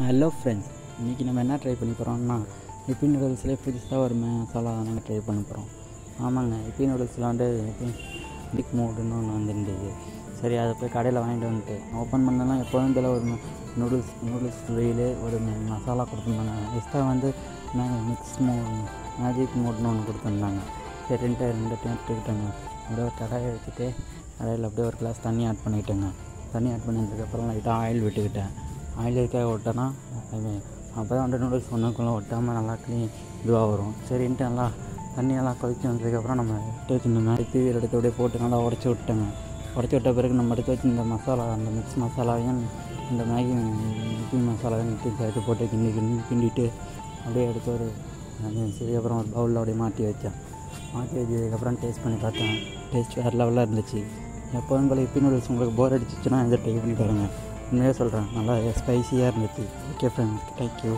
Hello friends இன்றைக்கி நம்ம என்ன ட்ரை பண்ணி போகிறோம்னா இப்பி நூடுல்ஸ்லேயே புதுசாக ஒரு மசாலா நாங்கள் ட்ரை பண்ண போகிறோம் ஆமாங்க இப்பி நூடுல்ஸில் வந்து பிக் மோடுன்னு ஒன்று வந்துருந்தது. சரி அதை போய் கடையில் வாங்கிட்டு வந்துட்டு ஓப்பன் பண்ணலாம் எப்போதும் இதில் ஒரு நூடுல்ஸ் நூடுல்ஸ் ஃப்ரீலே ஒரு மசாலா கொடுத்துருந்தாங்க எக்ஸ்ட்ரா வந்து நாங்கள் மிக்ஸ் மோட் மேஜிக் மோட்னு ஒன்று கொடுத்துருந்தாங்க சரி ரெண்டு டைம் எடுத்துக்கிட்டேங்க. அப்படியே ஒரு கடாயை வச்சுட்டு கடையில் அப்படியே ஒரு கிளாஸ் தண்ணி ஆட் பண்ணிக்கிட்டேங்க தண்ணி ஆட் பண்ணதுக்கப்புறம் லைட்டாக ஆயில் விட்டுக்கிட்டேன். ஆயில் இருக்க விட்டேன்னா அப்போ தான் வந்து நூடுல்ஸ் ஒன்றுக்குள்ளே ஒட்டாமல் நல்லா க்ளீன் இதுவாக வரும். சரின்ட்டு நல்லா தண்ணியெல்லாம் கொதிச்சு வந்ததுக்கப்புறம் நம்ம எடுத்து வச்சுருந்தோம் எடுத்து எடுத்து அப்படியே போட்டு நல்லா உடச்சி விட்டேங்க. உடச்சி விட்ட பிறகு நம்ம எடுத்து வச்சு இந்த மசாலா அந்த மிக்ஸ் மசாலாவையும் இந்த மேகி மிக்கி மசாலாவையும் எடுத்து சேர்த்து போட்டு கிண்டி கிண்டி கிண்டிட்டு அப்படியே எடுத்து ஒரு சரி அப்புறம் ஒரு பவுலில் அப்படியே மாட்டி வச்சேன். மாற்றி வச்சதுக்கப்புறம் டேஸ்ட் பண்ணி பார்த்தேன். டேஸ்ட் வேறு லெவலாக இருந்துச்சு. எப்போதும் போல் இப்பி நூடுல்ஸ் உங்களுக்கு போர் அடிச்சிச்சுன்னா இதை ட்ரை பண்ணி பாருங்கள் உண்மையாக சொல்கிறேன் நல்லா ஸ்பைசியாக இருந்துச்சு. Okay friends thank you